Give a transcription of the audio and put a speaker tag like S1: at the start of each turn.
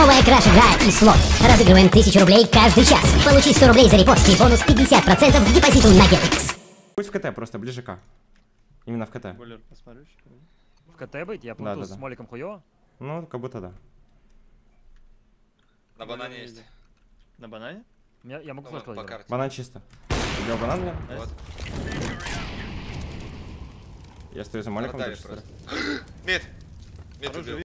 S1: Новая краш игра и слот. Разыгрываем 1000 рублей каждый час. Получи 100 рублей за репост и бонус 50% к депозиту на GetX.
S2: Пусть в КТ просто, ближе к. А. Именно в КТ.
S3: Бойлер посмотришь?
S4: В КТ быть? Я
S2: Да,
S4: плуту
S2: да,
S4: с
S2: да.
S4: моликом хуёво?
S2: Ну, как будто да.
S5: На банане есть.
S3: На банане?
S4: Я, я могу
S5: Ну,
S4: флешку
S5: по
S2: Банан чисто. Убил банан, блин?
S5: Вот.
S2: Я стою за моликом.
S5: Мид. Мид убил.